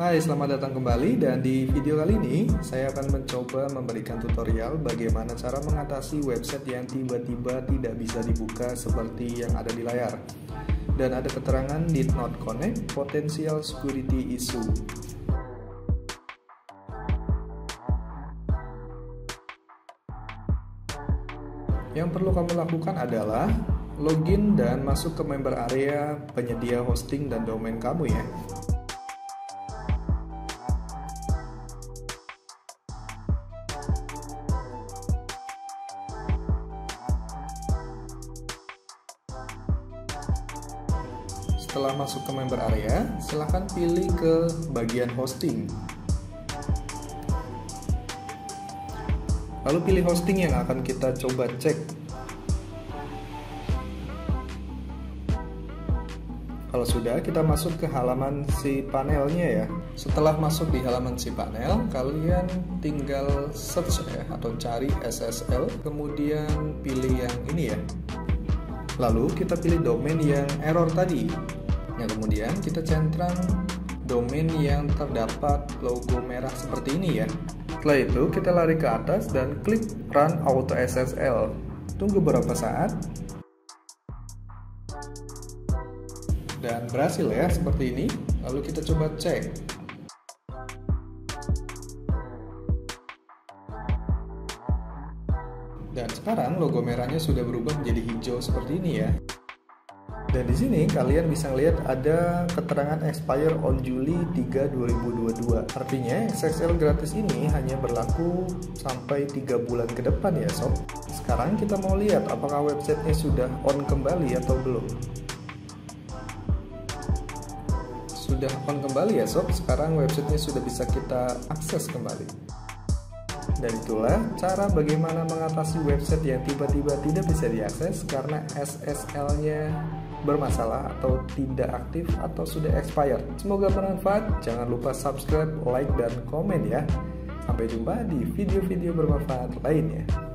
Hai, selamat datang kembali dan di video kali ini saya akan mencoba memberikan tutorial bagaimana cara mengatasi website yang tiba-tiba tidak bisa dibuka seperti yang ada di layar. Dan ada keterangan did not connect potential security issue. Yang perlu kamu lakukan adalah login dan masuk ke member area penyedia hosting dan domain kamu ya. Setelah masuk ke member area, silahkan pilih ke bagian hosting. Lalu pilih hosting yang akan kita coba cek. Kalau sudah, kita masuk ke halaman si panelnya ya. Setelah masuk di halaman si panel, kalian tinggal search ya atau cari SSL, kemudian pilih yang ini ya. Lalu kita pilih domain yang error tadi. Nah kemudian kita centang domain yang terdapat logo merah seperti ini ya. Setelah itu kita lari ke atas dan klik Run Auto SSL. Tunggu beberapa saat. Dan berhasil ya seperti ini. Lalu kita coba cek. Dan sekarang logo merahnya sudah berubah menjadi hijau seperti ini ya. Dan di sini kalian bisa lihat ada keterangan expire on Juli 3 2022. Artinya SSL gratis ini hanya berlaku sampai 3 bulan ke depan ya sob. Sekarang kita mau lihat apakah websitenya sudah on kembali atau belum. Sudah on kembali ya sob. Sekarang websitenya sudah bisa kita akses kembali. Dan itulah cara bagaimana mengatasi website yang tiba-tiba tidak bisa diakses karena SSL-nya bermasalah atau tidak aktif atau sudah expired. Semoga bermanfaat. Jangan lupa subscribe, like, dan komen ya. Sampai jumpa di video-video bermanfaat lainnya.